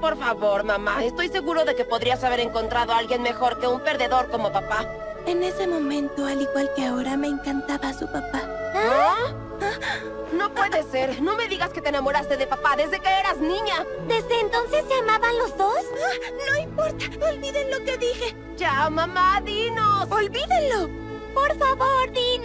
Por favor, mamá. Estoy seguro de que podrías haber encontrado a alguien mejor que un perdedor como papá. En ese momento, al igual que ahora, me encantaba su papá. ¿Ah? ¿Ah? No puede ser. No me digas que te enamoraste de papá desde que eras niña. ¿Desde entonces se amaban los dos? Ah, no importa, olviden lo que dije. Ya, mamá, dinos. ¡Olvídenlo! Por favor, dinos.